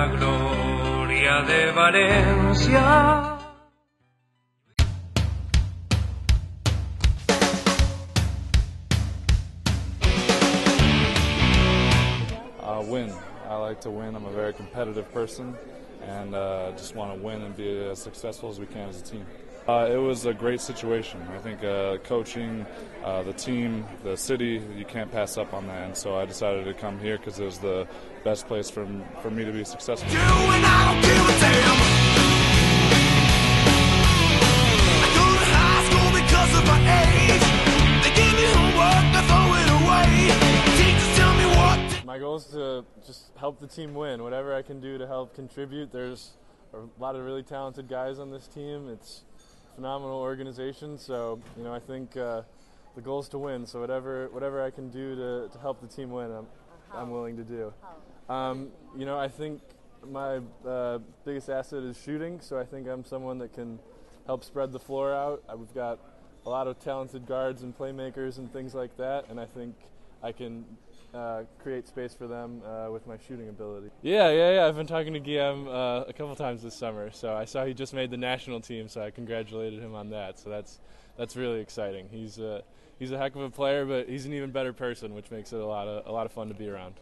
la gloria de Valencia. Uh, win. I like to win. I'm a very competitive person and uh, just want to win and be as successful as we can as a team. Uh, it was a great situation. I think uh, coaching, uh, the team, the city, you can't pass up on that. And so I decided to come here because it was the best place for, for me to be successful. My goal is to just help the team win. Whatever I can do to help contribute. There's a lot of really talented guys on this team. It's a phenomenal organization. So you know, I think uh, the goal is to win. So whatever whatever I can do to, to help the team win, I'm I'm willing to do. Um, you know, I think my uh, biggest asset is shooting. So I think I'm someone that can help spread the floor out. We've got a lot of talented guards and playmakers and things like that, and I think I can uh, create space for them uh, with my shooting ability. Yeah, yeah, yeah. I've been talking to Guillaume uh, a couple times this summer, so I saw he just made the national team, so I congratulated him on that. So that's that's really exciting. He's uh, he's a heck of a player, but he's an even better person, which makes it a lot of a lot of fun to be around.